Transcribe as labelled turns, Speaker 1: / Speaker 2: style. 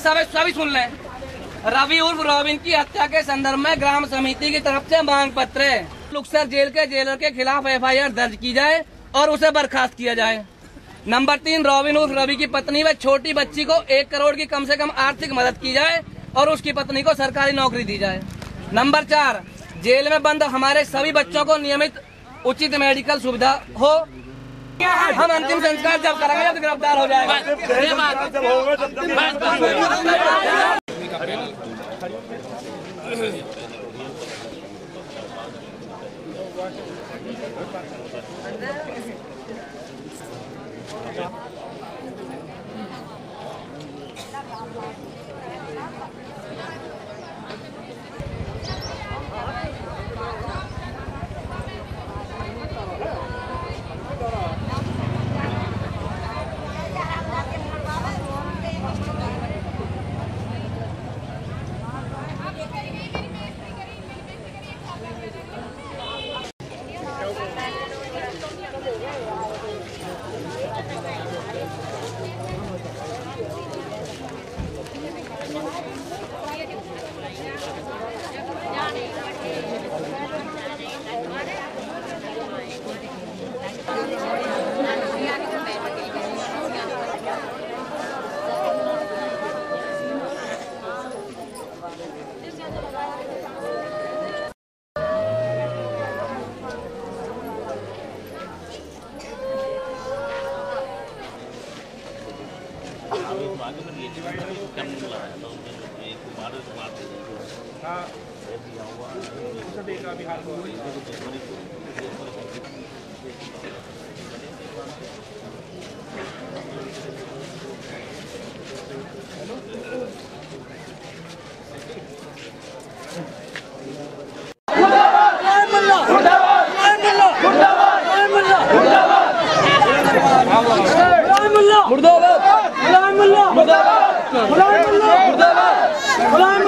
Speaker 1: सभी सभी सुन लें। रवि उर्फ़ रॉबिन की हत्या के संदर्भ में ग्राम समिति की तरफ़ से मांग पत्र लुक्सर जेल के जेलर के खिलाफ एफआईआर दर्ज की जाए और उसे बर्खास्त किया जाए। नंबर तीन, रॉबिन उर्फ़ रवि की पत्नी व छोटी बच्ची को एक करोड़ की कम से कम आर्थिक मदद की जाए और उसकी पत्नी को सरकारी नौकरी दी जाए। नंबर चार, जेल में बंद हमारे सभी बच्चों को नियमित उचित मेडिकल सुविधा हो। हम अंतिम संस्कार जब करेंगे तो गिरफ़्तार हो जाएगा
Speaker 2: मुर्दाबाद முலாம் முலாம் முலாம் முலாம்